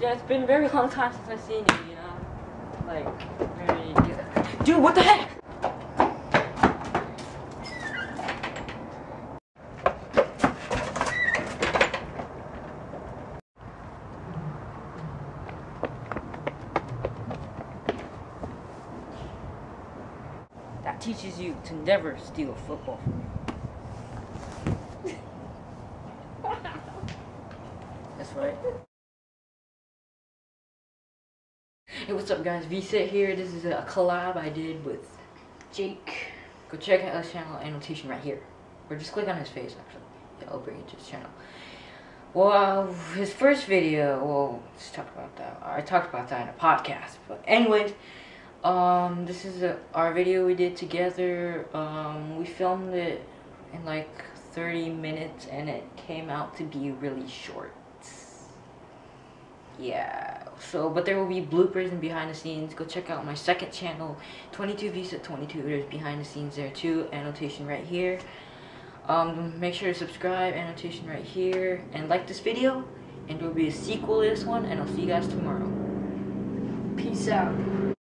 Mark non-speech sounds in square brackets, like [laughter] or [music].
it's been a very long time since I've seen you, you know? Like, very... Dude, what the heck? That teaches you to never steal a football from me. [laughs] That's right. Hey, what's up guys? Viseth here. This is a collab I did with Jake. Go check out his channel annotation right here. Or just click on his face actually. Yeah, I'll bring you to his channel. Well, his first video, well, let's talk about that. I talked about that in a podcast. But anyways, um, this is a, our video we did together. Um, we filmed it in like 30 minutes and it came out to be really short. Yeah, so, but there will be bloopers and behind the scenes. Go check out my second channel, 22 Viseth 22. There's behind the scenes there too. Annotation right here. Um, make sure to subscribe, annotation right here, and like this video. And there will be a sequel to this one, and I'll see you guys tomorrow. Peace out.